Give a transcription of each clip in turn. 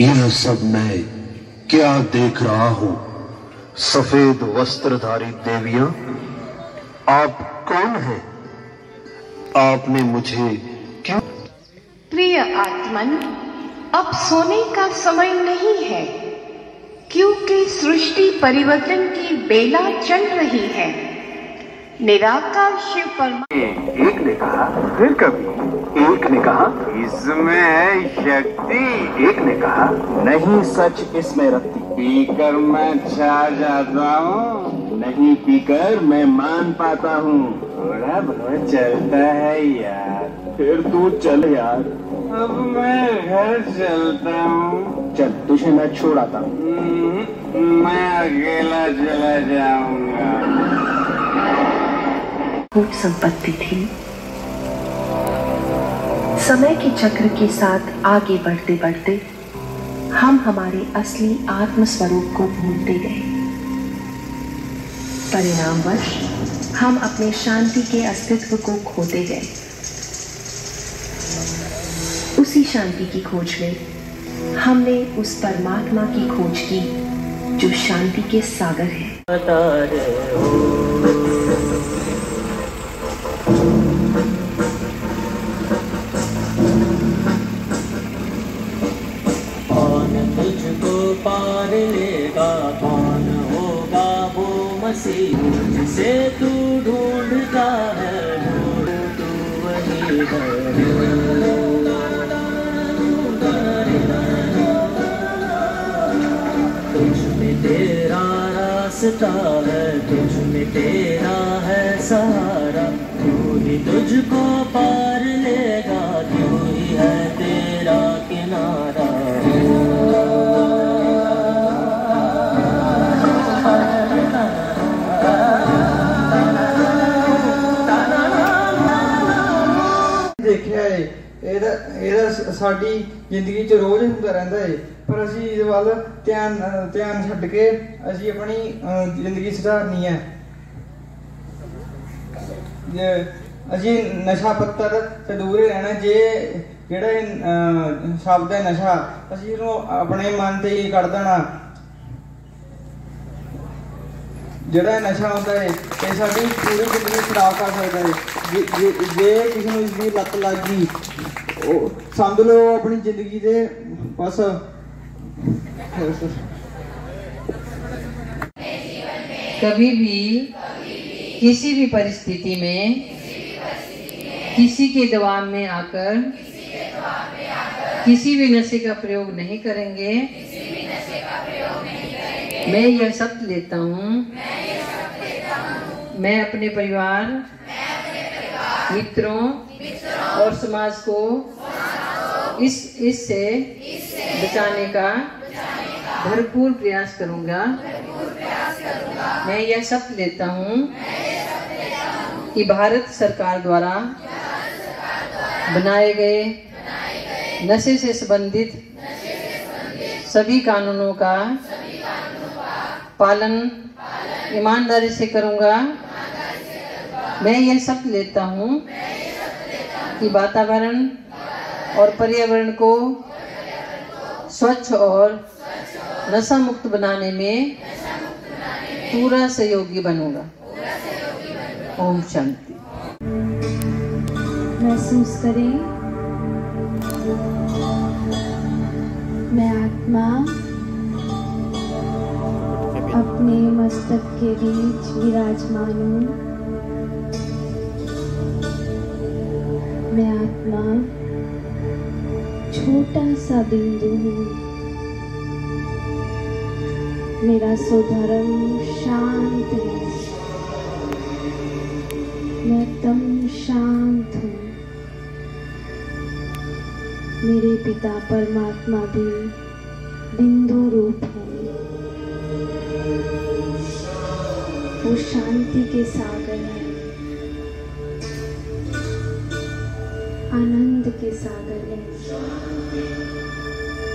यह सब मैं क्या देख रहा हूँ? सफ़ेद वस्त्रधारी देवियाँ, आप कौन हैं? आपने मुझे क्यों प्रिय आत्मन, अब सोने का समय नहीं है, क्योंकि सृष्टि परिवर्तन की बेला चल रही है। निराकार शिव परमात्मा एक ने कहा फिर कभी। एक ने कहा इसमें है शक्ति। एक ने कहा नहीं सच इसमें रखती पीकर मैं छा जाता हूँ नहीं पीकर मैं मान पाता हूँ। थोड़ा बहुत चलता है यार। फिर तू चल यार। अब मैं घर चलता हूँ। चल तुझे मैं छोड़ आता हूँ मैं अकेला चला जाऊँगा। खूब संपत्ति थी। समय के चक्र के साथ आगे बढ़ते बढ़ते हम हमारे असली आत्म स्वरूप को भूलते गए। परिणामवश, हम अपने शांति के अस्तित्व को खोते गए। उसी शांति की खोज में हमने उस परमात्मा की खोज की, जो शांति के सागर है। पार लेगा कौन होगा वो मसीह? जिसे तू ढूंढता है तू वही है। तुझ में तेरा रास्ता है, तुझ में तेरा है सहारा। तू ही तुझको पार लेगा ਸਾਡੀ ਜ਼ਿੰਦਗੀ 'ਚ ਰੋਜ਼ ਹੁੰਦਾ ਰਹਿੰਦਾ ਏ। ਪਰ ਅਸੀਂ ਇਹਦੇ ਵੱਲ ਧਿਆਨ ਧਿਆਨ ਛੱਡ ਕੇ ਅਸੀਂ ਆਪਣੀ ਅ, ਜ਼ਿੰਦਗੀ ਸੁਧਾਰਨੀ ਹੈ। ਜੇ ਅਸੀਂ ਨਸ਼ਾ ਪੱਤਰ ਤੋਂ ਦੂਰ ਰਹਿਣਾ ਜੇ ਜਿਹੜਾ ਇਹ ਸ਼ਬਦ ਹੈ ਨਸ਼ਾ ਅਸੀਂ ਇਹਨੂੰ ਆਪਣੇ ਮਨ ਤੇ ਹੀ ਕੱਢ ਦੇਣਾ। ਜਿਹੜਾ ਨਸ਼ਾ ਹੁੰਦਾ ਹੈ ਇਹ ਸਾਡੀ ਪੂਰੀ ਜ਼ਿੰਦਗੀ ਖਰਾਬ ਕਰ ਸਕਦਾ ਹੈ ਜੇ- ਜੇ ਕਿਸੇ ਨੂੰ ਇਸ ਦੀ ਲੱਤ ਲੱਗ ਗਈ ਉਹ ਸਮਝ ਲਓ ਉਹ ਆਪਣੀ ਜ਼ਿੰਦਗੀ ਦੇ ਬਸ कभी भी किसी भी परिस्थिति में किसी के दबाव में आकर किसी भी नशे का प्रयोग नहीं करेंगे मैं यह शब्द लेता हूँ मैं अपने परिवार मित्रों और समाज को इस इससे बचाने का भरपूर प्रयास करूँगा। मैं यह शब्द लेता हूँ कि भारत सरकार द्वारा बनाए गए नशे से संबंधित सभी कानूनों का पालन ईमानदारी से करूँगा। मैं यह शब्द लेता हूँ कि वातावरण और पर्यावरण को स्वच्छ और नशा मुक्त बनाने में पूरा सहयोगी बनूँगा। ओम शांति। महसूस करें, मैं आत्मा अपने मस्तक के बीच विराजमान हूँ। मैं आत्मा छोटा सा बिंदु हूँ। मेरा स्वधर्म शांत है। मैं एकदम शांत हूँ। मेरे पिता परमात्मा भी बिंदु रूप है। वो शांति के सागर है। आनंद के सागर है।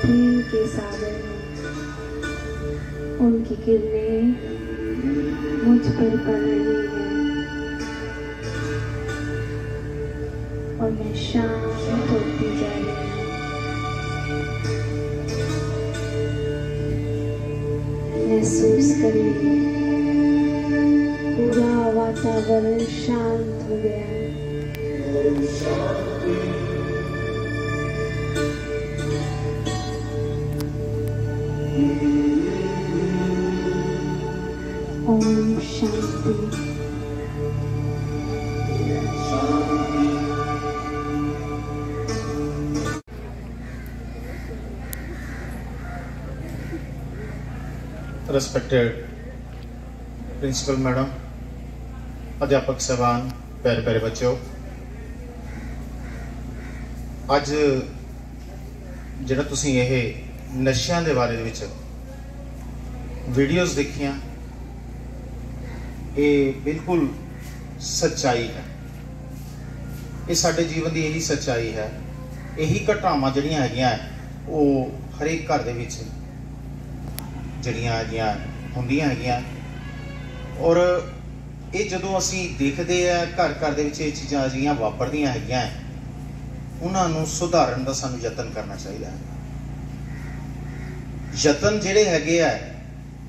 प्रेम के सागर उनकी किरणें मुझ पर पड़ रही है और मैं शांत होती जा रही महसूस करिए पूरा वातावरण शांत हो गया है। Om Shanti respected principal madam ਅਧਿਆਪਕ ਸਹਿਬਾਨ ਪਿਆਰੇ ਪਿਆਰੇ ਬੱਚਿਓ ਅੱਜ ਜਿਹੜਾ ਤੁਸੀਂ ਇਹ ਨਸ਼ਿਆਂ ਦੇ ਬਾਰੇ ਦੇ ਵਿੱਚ ਵੀਡੀਓਜ਼ ਦੇਖੀਆਂ, ਇਹ ਬਿਲਕੁਲ ਸੱਚਾਈ ਹੈ। ਇਹ ਸਾਡੇ ਜੀਵਨ ਦੀ ਇਹੀ ਸੱਚਾਈ ਹੈ। ਇਹੀ ਘਟਨਾਵਾਂ ਜਿਹੜੀਆਂ ਹੈਗੀਆਂ, ਉਹ ਹਰੇਕ ਘਰ ਦੇ ਵਿੱਚ ਜਿਹੜੀਆਂ ਹੈਗੀਆਂ ਹੁੰਦੀਆਂ ਹੈਗੀਆਂ। ਔਰ ਇਹ ਜਦੋਂ ਅਸੀਂ ਦੇਖਦੇ ਆ, ਘਰ ਘਰ ਦੇ ਵਿੱਚ ਇਹ ਚੀਜ਼ਾਂ ਅਜਿਹੀਆਂ ਵਾਪਰਦੀਆਂ ਹੈਗੀਆਂ, ਉਹਨਾਂ ਨੂੰ ਸੁਧਾਰਨ ਦਾ ਸਾਨੂੰ ਯਤਨ ਕਰਨਾ ਚਾਹੀਦਾ ਹੈ। ਯਤਨ ਜਿਹੜੇ ਹੈਗੇ ਆ,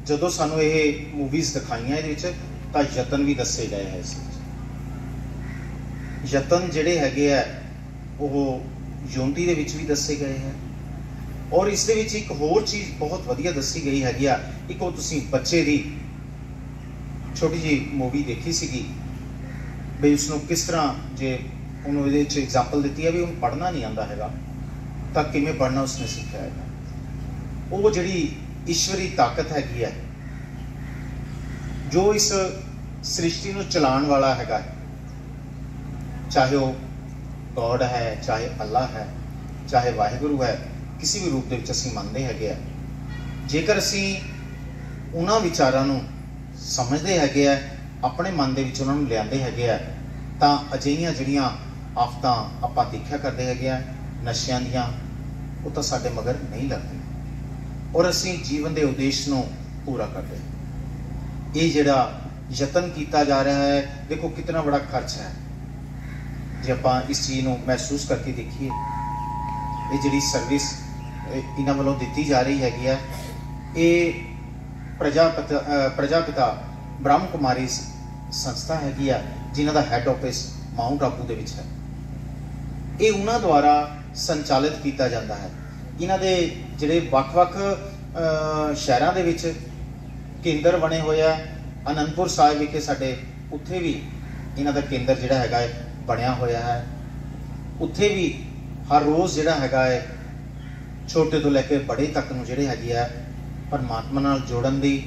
ਜਦੋਂ ਸਾਨੂੰ ਇਹ ਮੂਵੀਜ਼ ਦਿਖਾਈਆਂ ਇਹਦੇ ਵਿੱਚ, ਤਾਂ ਯਤਨ ਵੀ ਦੱਸੇ ਗਏ ਹੈ ਇਸ ਵਿੱਚ। ਯਤਨ ਜਿਹੜੇ ਹੈਗੇ ਆ, ਉਹ ਯੂਨਿਟੀ ਦੇ ਵਿੱਚ ਵੀ ਦੱਸੇ ਗਏ ਹੈ ਔਰ ਇਸ ਦੇ ਵਿੱਚ ਇੱਕ ਹੋਰ ਚੀਜ਼ ਬਹੁਤ ਵਧੀਆ ਦੱਸੀ ਗਈ ਹੈਗੀ ਆ, ਇੱਕ ਉਹ ਤੁਸੀਂ ਬੱਚੇ ਦੀ ਛੋਟੀ ਜੀ ਮੂਵੀ ਦੇਖੀ ਸੀਗੀ ਵੀ ਉਸ ਨੂੰ ਕਿਸ ਤਰ੍ਹਾਂ ਜੇ ਉਹਨੂੰ ਇਹਦੇ ਵਿੱਚ ਐਗਜ਼ਾਮਪਲ ਦਿੱਤੀ ਹੈ ਵੀ ਉਹਨੂੰ ਪੜ੍ਹਨਾ ਨਹੀਂ ਆਉਂਦਾ ਹੈਗਾ, ਤਾਂ ਕਿਵੇਂ ਪੜ੍ਹਨਾ ਉਸਨੇ ਸਿੱਖਿਆ ਹੈਗਾ। ਉਹ ਜਿਹੜੀ ਈਸ਼ਵਰੀ ਤਾਕਤ ਹੈਗੀ ਹੈ, ਜੋ ਇਸ ਸ੍ਰਿਸ਼ਟੀ ਨੂੰ ਚਲਾਉਣ ਵਾਲਾ ਹੈਗਾ ਚਾਹੇ ਉਹ ਗੋਡ ਹੈ, ਚਾਹੇ ਅੱਲਾ ਹੈ, ਚਾਹੇ ਵਾਹਿਗੁਰੂ ਹੈ, ਕਿਸੇ ਵੀ ਰੂਪ ਦੇ ਵਿੱਚ ਅਸੀਂ ਮੰਨਦੇ ਹੈਗੇ ਆ। ਜੇਕਰ ਅਸੀਂ ਉਹਨਾਂ ਵਿਚਾਰਾਂ ਨੂੰ ਸਮਝਦੇ ਹੈਗੇ ਆ, ਆਪਣੇ ਮਨ ਦੇ ਵਿੱਚ ਉਹਨਾਂ ਨੂੰ ਲਿਆਂਦੇ ਹੈਗੇ ਆ, ਤਾਂ ਅਜਿਹੀਆਂ ਜਿਹੜੀਆਂ ਆਫਤਾਂ ਆਪਾਂ ਦੇਖਿਆ ਕਰਦੇ ਹੈਗੇ ਆ, ਨਸ਼ਿਆਂ ਦੀਆਂ, ਉਹ ਤਾਂ ਸਾਡੇ ਮਗਰ ਨਹੀਂ ਲੱਗਦੀਆਂ। ਔਰ ਅਸੀਂ ਜੀਵਨ ਦੇ ਉਦੇਸ਼ ਨੂੰ ਪੂਰਾ ਕਰਦੇ ਹਾਂ। ਇਹ ਜਿਹੜਾ ਯਤਨ ਕੀਤਾ ਜਾ ਰਿਹਾ ਹੈ, ਦੇਖੋ ਕਿੰਨਾ ਬੜਾ ਖਰਚ ਹੈ। ਜੇ ਆਪਾਂ ਇਸ ਚੀਜ਼ ਨੂੰ ਮਹਿਸੂਸ ਕਰਕੇ ਦੇਖੀਏ, ਇਹ ਜਿਹੜੀ ਸਰਵਿਸ ਇਹਨਾਂ ਵੱਲੋਂ ਦਿੱਤੀ ਜਾ ਰਹੀ ਹੈਗੀ ਹੈ, ਇਹ ਪ੍ਰਜਾਪਿਤਾ ਪ੍ਰਜਾਪਿਤਾ ਬ੍ਰਹਮ ਕੁਮਾਰੀ ਸੰਸਥਾ ਹੈਗੀ ਆ, ਜਿਨ੍ਹਾਂ ਦਾ ਹੈੱਡ ਆਫਿਸ ਮਾਊਂਟ ਆਬੂ ਦੇ ਵਿੱਚ ਹੈ। ਇਹ ਉਹਨਾਂ ਦੁਆਰਾ ਸੰਚਾਲਿਤ ਕੀਤਾ ਜਾਂਦਾ ਹੈ। ਇਹਨਾਂ ਦੇ ਜਿਹੜੇ ਵੱਖ-ਵੱਖ ਸ਼ਹਿਰਾਂ ਦੇ ਵਿੱਚ ਕੇਂਦਰ ਬਣੇ ਹੋਏ ਆ। ਅਨੰਦਪੁਰ ਸਾਹਿਬ ਵਿਖੇ ਸਾਡੇ ਉੱਥੇ ਵੀ ਇਹਨਾਂ ਦਾ ਕੇਂਦਰ ਜਿਹੜਾ ਹੈਗਾ ਹੈ, ਬਣਿਆ ਹੋਇਆ ਹੈ। ਉੱਥੇ ਵੀ ਹਰ ਰੋਜ਼ ਜਿਹੜਾ ਹੈਗਾ ਹੈ, ਛੋਟੇ ਤੋਂ ਲੈ ਕੇ ਬੜੇ ਤੱਕ ਨੂੰ ਜਿਹੜੇ ਹੈਗੀ ਆ, ਪਰਮਾਤਮਾ ਨਾਲ ਜੋੜਨ ਦੀ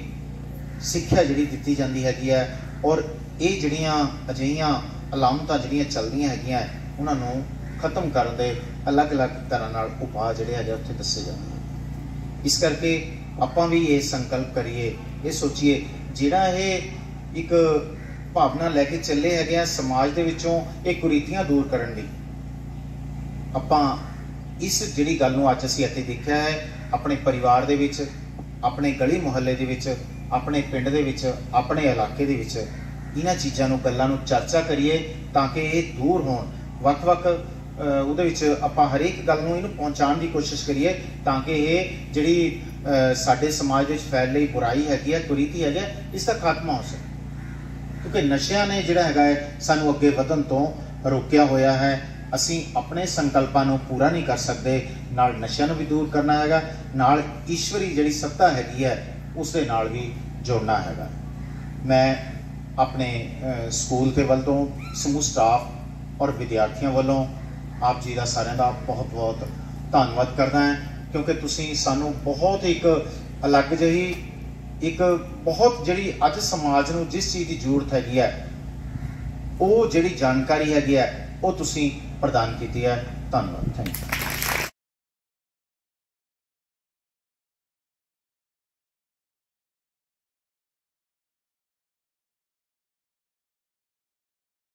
ਸਿੱਖਿਆ ਜਿਹੜੀ ਦਿੱਤੀ ਜਾਂਦੀ ਹੈਗੀ ਹੈ ਔਰ ਇਹ ਜਿਹੜੀਆਂ ਅਜਿਹੀਆਂ ਅਲਾਮਤਾਂ ਜਿਹੜੀਆਂ ਚੱਲਦੀਆਂ ਹੈਗੀਆਂ, ਉਹਨਾਂ ਨੂੰ ਖਤਮ ਕਰਨ ਦੇ ਅਲੱਗ-ਅਲੱਗ ਤਰ੍ਹਾਂ ਨਾਲ ਉਪਾਅ ਜਿਹੜੇ ਹੈਗੇ ਉੱਥੇ ਦੱਸੇ ਜਾਂਦੇ ਹਨ ਇਸ ਕਰਕੇ ਆਪਾਂ ਵੀ ਇਹ ਸੰਕਲਪ ਕਰੀਏ, ਇਹ ਸੋਚੀਏ, ਜਿਹੜਾ ਇਹ ਇੱਕ ਭਾਵਨਾ ਲੈ ਕੇ ਚੱਲੇ ਹੈਗੇ ਆ ਸਮਾਜ ਦੇ ਵਿੱਚੋਂ ਇਹ ਕੁਰੀਤੀਆਂ ਦੂਰ ਕਰਨ ਦੀ ਆਪਾਂ ਇਸ ਜਿਹੜੀ ਗੱਲ ਨੂੰ ਅੱਜ ਅਸੀਂ ਇੱਥੇ ਦੇਖਿਆ ਹੈ, ਆਪਣੇ ਪਰਿਵਾਰ ਦੇ ਵਿੱਚ, ਆਪਣੇ ਗਲੀ ਮੁਹੱਲੇ ਦੇ ਵਿੱਚ, ਆਪਣੇ ਪਿੰਡ ਦੇ ਵਿੱਚ, ਆਪਣੇ ਇਲਾਕੇ ਦੇ ਵਿੱਚ, ਇਹਨਾਂ ਚੀਜ਼ਾਂ ਨੂੰ, ਗੱਲਾਂ ਨੂੰ ਚਰਚਾ ਕਰੀਏ ਤਾਂ ਕਿ ਇਹ ਦੂਰ ਹੋਣ। ਵੱਖ-ਵੱਖ ਉਹਦੇ ਵਿੱਚ ਆਪਾਂ ਹਰੇਕ ਗੱਲ ਨੂੰ ਇਹਨੂੰ ਪਹੁੰਚਾਉਣ ਦੀ ਕੋਸ਼ਿਸ਼ ਕਰੀਏ ਤਾਂ ਕਿ ਇਹ ਜਿਹੜੀ ਸਾਡੇ ਸਮਾਜ ਵਿੱਚ ਫੈਲ ਰਹੀ ਬੁਰਾਈ ਹੈਗੀ ਹੈ, ਕੁਰੀਤੀ ਹੈਗੀ ਹੈ, ਇਸ ਦਾ ਖਾਤਮਾ ਹੋ ਸਕੇ। ਕਿਉਂਕਿ ਨਸ਼ਿਆਂ ਨੇ ਜਿਹੜਾ ਹੈਗਾ ਹੈ, ਸਾਨੂੰ ਅੱਗੇ ਵਧਣ ਤੋਂ ਰੋਕਿਆ ਹੋਇਆ ਹੈ। ਅਸੀਂ ਆਪਣੇ ਸੰਕਲਪਾਂ ਨੂੰ ਪੂਰਾ ਨਹੀਂ ਕਰ ਸਕਦੇ। ਨਾਲ ਨਸ਼ਿਆਂ ਨੂੰ ਵੀ ਦੂਰ ਕਰਨਾ ਹੈਗਾ। ਨਾਲ ਈਸ਼ਵਰੀ ਜਿਹੜੀ ਸੱਤਾ ਹੈਗੀ ਹੈ, ਉਸ ਦੇ ਨਾਲ ਵੀ ਜੋੜਨਾ ਹੈਗਾ। ਮੈਂ ਆਪਣੇ ਸਕੂਲ ਦੇ ਵੱਲ ਤੋਂ ਸਮੂਹ ਸਟਾਫ ਔਰ ਵਿਦਿਆਰਥੀਆਂ ਵੱਲੋਂ ਆਪ ਜੀ ਦਾ ਸਾਰਿਆਂ ਦਾ ਬਹੁਤ-ਬਹੁਤ ਧੰਨਵਾਦ ਕਰਦਾ ਹਾਂ, ਕਿਉਂਕਿ ਤੁਸੀਂ ਸਾਨੂੰ ਬਹੁਤ ਇੱਕ ਅਲੱਗ ਜਿਹੀ, ਇੱਕ ਬਹੁਤ ਜਿਹੜੀ ਅੱਜ ਸਮਾਜ ਨੂੰ ਜਿਸ ਚੀਜ਼ ਦੀ ਜ਼ਰੂਰਤ ਹੈਗੀ ਹੈ, ਉਹ ਜਿਹੜੀ ਜਾਣਕਾਰੀ ਹੈਗੀ ਹੈ, ਉਹ ਤੁਸੀਂ ਪ੍ਰਦਾਨ ਕੀਤੀ ਹੈ। ਧੰਨਵਾਦ। Thank you